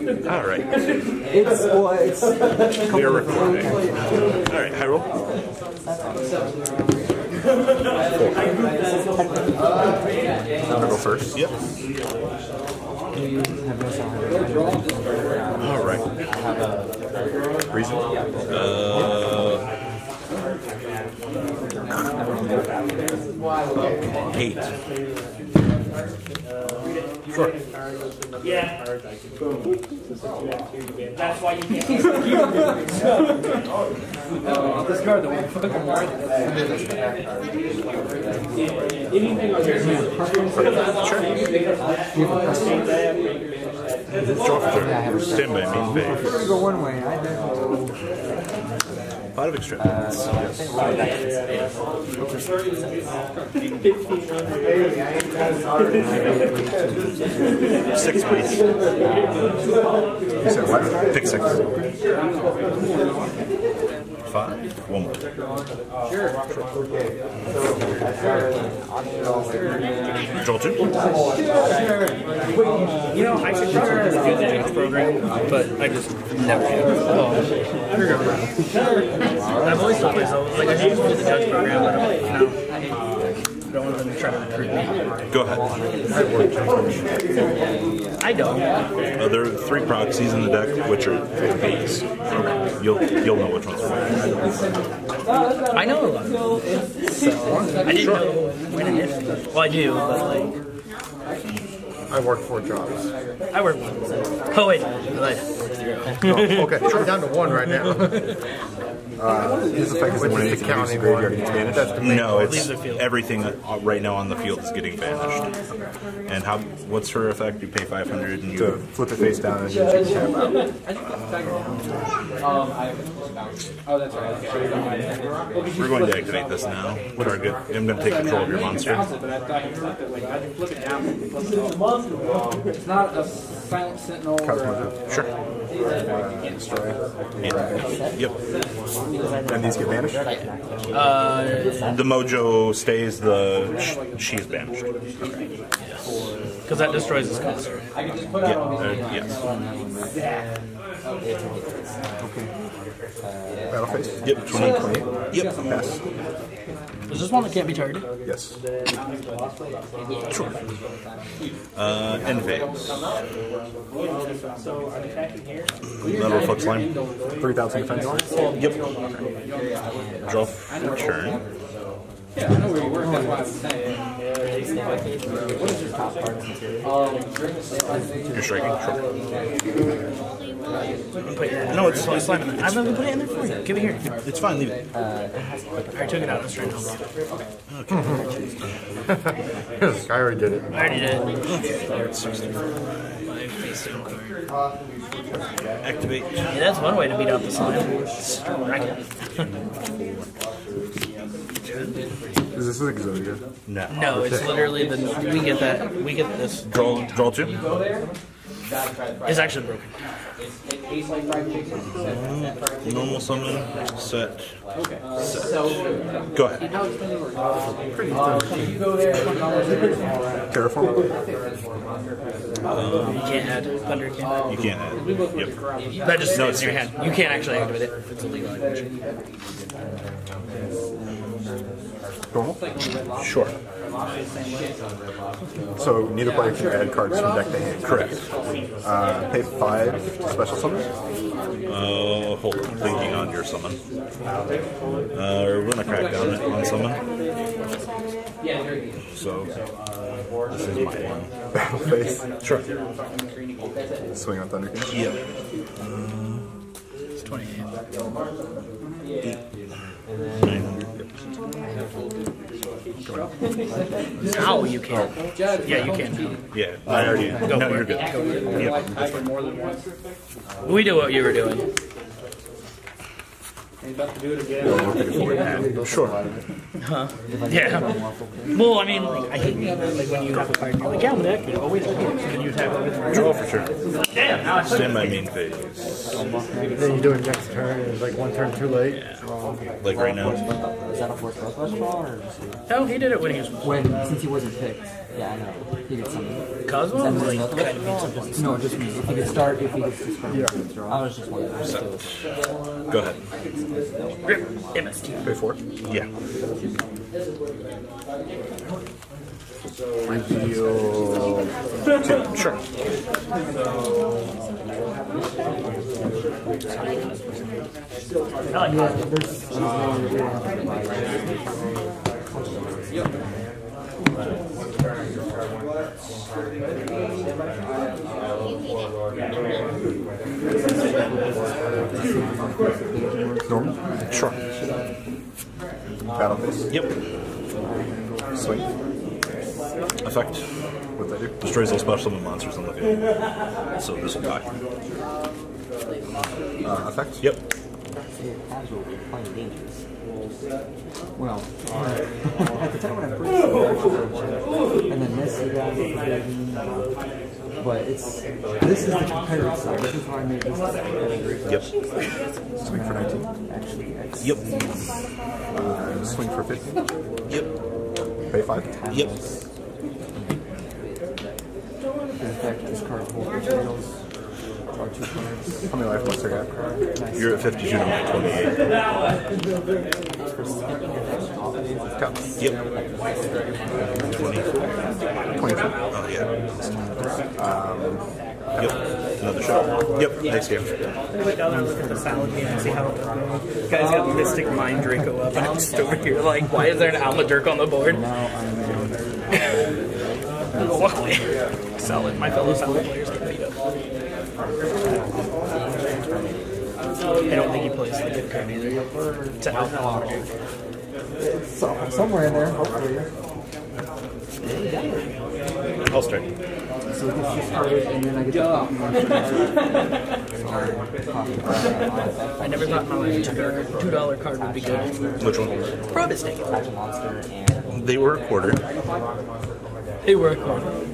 All right. It's well, it's We are recording. All right, high roll. I'll go first. Yep. All right. Reason? Uh, eight. Sure. Yeah. That's why you can't. discard the one fucking more. Anything on Stand by me, babe. We're gonna go one way. I Five of. Six, please. You said what? Pick six. Five. One more. Joel two. You know, I should probably just do the judge program, but I just never do. I've always told myself, like, I should just do the judge program, but I'm, I don't want them to try to recruit me. Go ahead. I don't. Uh, there are three proxies in the deck, which are base. You'll you'll know which ones. are I know a lot. So, I didn't know when and if. Well, I do, but, like, I work four jobs. I work one. Oh, wait. Like, Oh, okay, I'm down to one right now. uh, his effect is when it's county graveyard gets managed. That's the main No, it's field. everything uh, right now on the field is getting banished. And how? What's her effect? You pay five hundred and to you. flip it face down and then you can tap out. We're going to activate this now. Target. I'm going to take control of your monster. It's not a silent sentinel. Sure. Destroy. Yeah. Yep. And these get banished? uh, The mojo stays. The sh- she is banished. because that destroys his cost. Yeah. Uh, yes. Battle face? Yep. Twenty. Yep. Pass. Is this one that can't be targeted? Yes. Sure. Uh, end phase. Metal flux line. 3,000 defense. Yep. Draw f- turn. Um, You're striking. Sure. No, it's it's fine. I'm going to put it in there for you. Give it here. It's fine. Leave it. Uh, I took it out. I was trying to help you. I already did it. I already did. My face down card. Activate. Yeah, that's one way to beat out the slime. Strike it. Is this like Exodia? No. No, it's literally the we get that we get this. Draw. Draw two. It's actually broken. Normal summon. Set. Set. Mm, go ahead. Terraform? You can't add thunder. Can You can't add. Yep. that just No, stays in your hand? You can't actually activate it. It's illegal. Normal? Sure. So neither player can add cards from deck to hand. Correct. Uh, pay five to special summon. Uh, hold on. Thinking on your summon. Uh, we're gonna crack down it on summon. Yeah, very easy. So this is my one. Battle face. Sure. Swing on Thunder King. Yep. It's 28. Nine hundred. Ow, you can. Yeah, you can. Yeah, I already. No, you're good. Yep. We do what you were doing. He's about to do it again. We'll take it forward. Sure. Yeah. Well, I mean, like, I hate like when you have a card and you're like, yeah, I'm deck, you always hate it. And you attack over Draw oh, for sure. Damn, now I Stand by main phase. Then you do it next turn. It's like one turn too late. Like right now. Is that a force northwest draw or is he? No, he did it when he was When since he wasn't picked. Yeah, I know. He gets something. Kozmo. And then Like, northwest kind of draw? means something. No, just me. If he could start, if he gets to start, yeah. I was just wondering. Go ahead. Rip. MST. Pay four. Yeah. Reveal two. Sure. I like Kozmo. There's Normal. Sure. Battle. Yep. Sweet. Effect. What's that do? Destroys all special summon monsters on the field. So this will die. Uh, effect. Yep. Casual, playing dangerous. Well, at the time when I first started, and then this you guys are but it's this is the competitive side. This is why I made this the competitive. Yep. Swing for 19. Actually, X Yep. Uh, swing for 15. Yep. Pay five. Yep. In fact, this card holds materials. Draw two cards. How many life points I got? Nice. You're at 52 to my 28. For skipping effects off of these, Counts. Yep. 20. 22. Oh, yeah. Um, yep. Another shot. Yep. Next game. Like other look at the salad game and see how it goes. This guy's got Mystic Mind Draco up, and I'm just over here like, why is there an Alma Dirk on the board? now I'm Luckily, salad. My fellow salad players can beat up. I don't think he plays the good card either. It's an outlaw. so, somewhere in there, hopefully. I'll start. So it gets discarded, and then I get to copy one card. So I. I never thought in my life a two dollar two dollar card would be good. Which one? Protesting. Attach a They were a quarter. They were a quarter.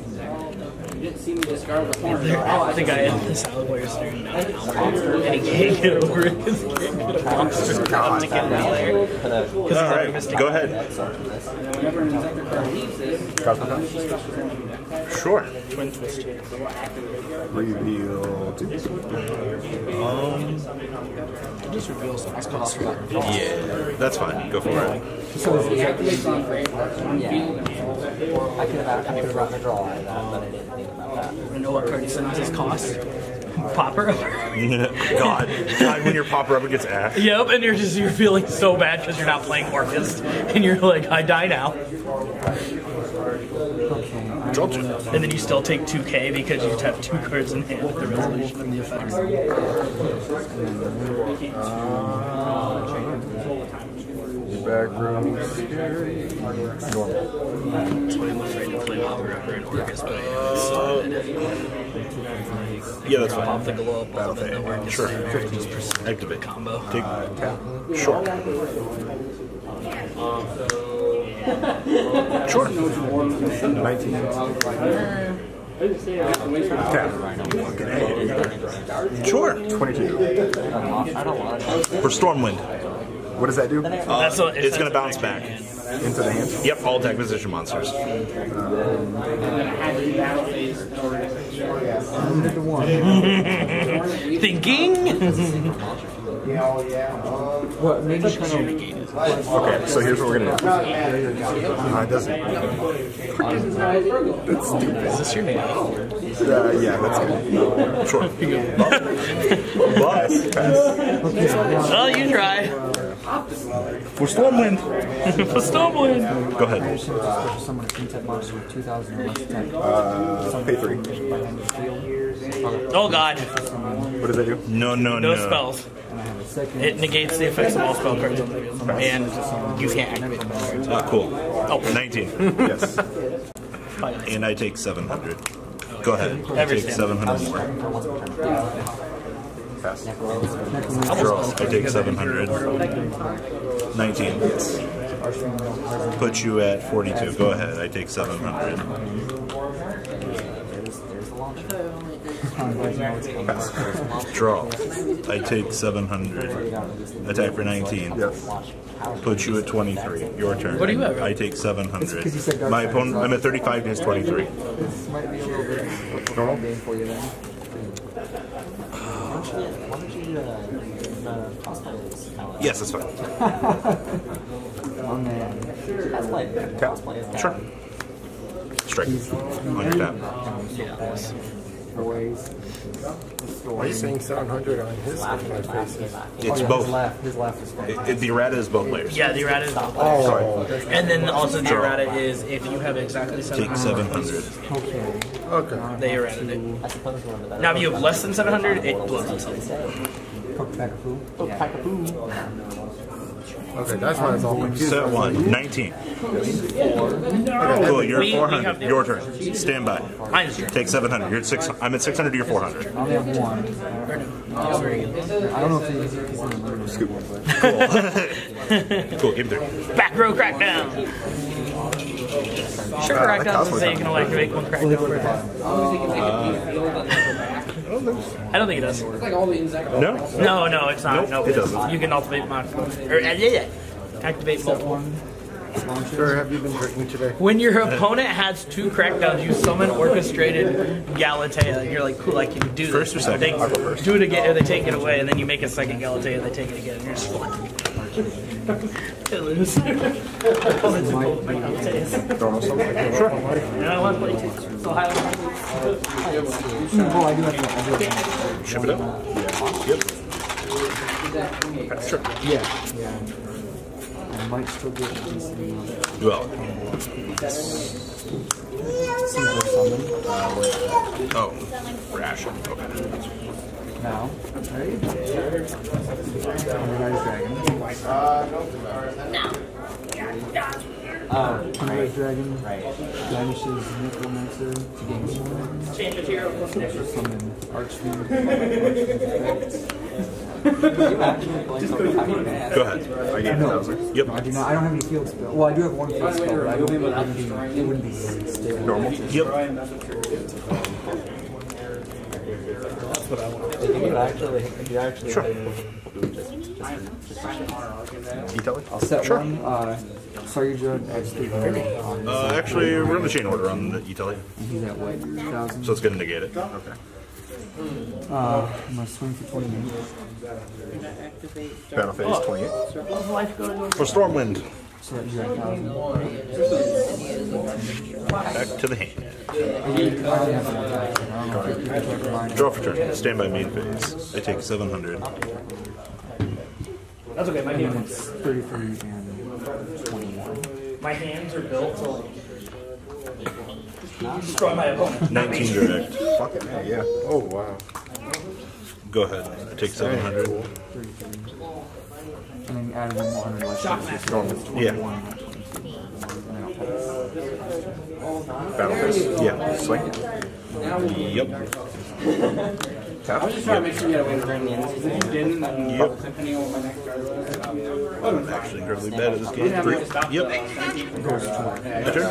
See me discard the horn. I think I oh, had the salad players doing and he can't get over it because he can't get a monster card to get in there. Because All right. Go ahead. Whenever an executor card leaves this, Sure. Twin twist. Reveal two. Just reveals cost. Yeah. That's fine. Go for it. so is it activates on Yeah. I could have I could have gotten a draw out of that, but I didn't think about that. I know what card he sends his cost. Popper. God. God, when your pop rubber gets ash. Yep, and you're just you're feeling so bad because you're not playing Orcust, and you're like, I die now, Okay. I Draw two. and then you still take 2k because you have two cards in hand with the resolution of the effects. Uh, Back room. Normal. That's why I'm afraid to play Popper Rubber and Orcust, but I am so Yeah, that's pop fine. the glow up above the Orcust Sure. there, just pursue Activate. combo. Take. Sure. Sure. 19. Tap. Sure. 22. I don't want to. For Stormwind. What does that do? That's what- It's going to bounce back. Into the hand? Yep, all attack position monsters. Needed the one. Thinking. What? Maybe kind of. Okay, so here's what we're gonna do. Uh, it doesn't. Is this your name? Uh, yeah, that's it. Sure. But pass. Well, you try. For Stormwind. For Stormwind. Go ahead. Special summon a quintet monster with 2,000 or less attack. Uh, pay three. Oh god, What does that do? No, no, no no. spells. And I have a second. It negates the effects of all spell cards on the field, and you can't activate them. Ah, cool. Oh, 19. Yes. And I take 700. Go ahead. I Every take 700 more. Pass. Necromancer. Draw. I take 700. 19. Put you at 42. Go ahead. I take 700. There's, there's a launch. Um, right now it's coming. Launch. Draw. I take 700. Attack for 19. Yes. Put you at 23. Your turn. What are you at, Rob? I take It's 'cause you said 700. My opponent, I'm at 35, he has 23. This might be a little bit normal game for you then. Why don't you, uh, uh, cosplay? Yes, that's fine. Oh man. Cosplay. Cosplay as Sure. Strike. On your tap. Boys. Boys. Why are you saying 700 on his Laughing, my laughing, face? It's oh, yeah, both. His laugh, his laugh is fun. It, the errata is both layers. Yeah, the errata is Oh, And then also the errata is if you have exactly 700. Take 700, 700. Okay. okay. they errata it. I suppose one of the better. Now if you have less than 700, it blows itself. Cockapoo. Cockapoo. Okay, that's why it's all confused. Set one. Uh, 19. Cool, you're We- we at 400. Your turn. Stand by. Mine's your Take 700. You're at 6. I'm at 600. You're 400. I only have one. I don't know if he's, if he's in the mood. Scoop. But Cool. Game three. Back row crackdown. Sure, crackdown doesn't say you can activate one crackdown. I don't think it does. Like all the insect. No. No, no, it's not. Nope, no, it doesn't. You can activate mod. Or, uh, yeah, yeah. Activate multiple. one. Sir, have you been drinking today? When your opponent has two crackdowns, you summon orchestrated Galatea. And you're like, cool, I can do this. First or second? They first. do it again, or they take it away, and then you make a second Galatea, and they take it again. And you're just like, they lose. Opponent's my Galateas. Sure. And I want to play two. So high level. Oh, I do have to. I do have to. Ship it up. Yep. Sure. Yeah. Yeah. I might still get a decent amount. Well. Silver summon. Oh. Ration. Okay. Now. Ready? Underguise Dragon. Uh, Underguise Dragon. Vanishes Necromancer to gain one. Change it to your Summon Archfiend. you actually play something I mean, Go ahead. I gave No, Yep. no, I do not. I don't have any field spell. Well, I do have one field spell, but I don't. It wouldn't be. It wouldn't be stable. Normal. Yep. If you could actually, if you actually, Sure. You tell me? I'll set one. Uh, Sarja adds three hundred. on Uh, actually, we're in the chain order on the Italy, He's at what? Thousand. so it's going to negate it. Okay. Uh, I'm gonna swing for twenty minutes. Battle phase 28. For Stormwind, So that you're at thousand. back to the hand. I only have one attack. I don't know if you can combine it. Draw for turn. Stand by main phase. I take 700. That's okay. My And hands, it's thirty-three and twenty-one. my hands are built to like, destroy my opponent. 19 direct. Fucking hell, yeah. Oh, wow. Go ahead. I take 700. And then add in one hundred less. Shock so it's master. Yeah. Battle phase. Yeah. Swing. Yep. I was just trying to make sure you had a way to bring me in. If you didn't, then Yep. depending on what my next card was. I'm actually incredibly bad at this game. Three. Yep. My turn?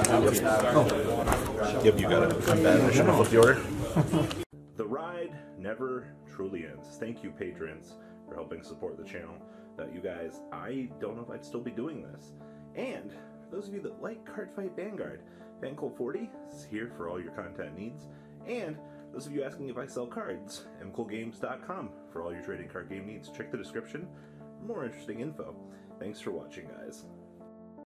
Yep, you got it. I'm bad. I should have flipped the order. the ride never truly ends. Thank you, patrons, for helping support the channel. Without you guys, I don't know if I'd still be doing this. And for those of you that like Cardfight Vanguard, FanCool40 is here for all your content needs. And those of you asking if I sell cards, mkohlgames.com for all your trading card game needs. Check the description for more interesting info. Thanks for watching, guys.